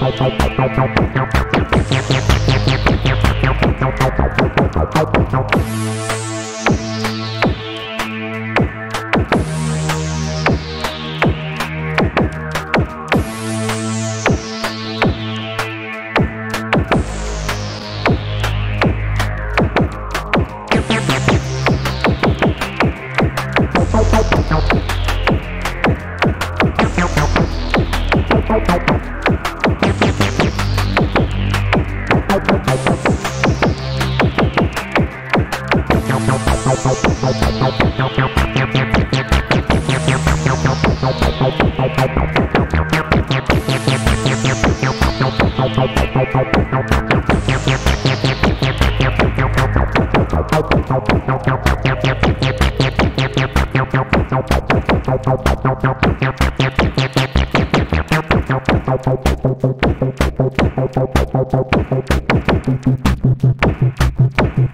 Bye. Nope. Thank you.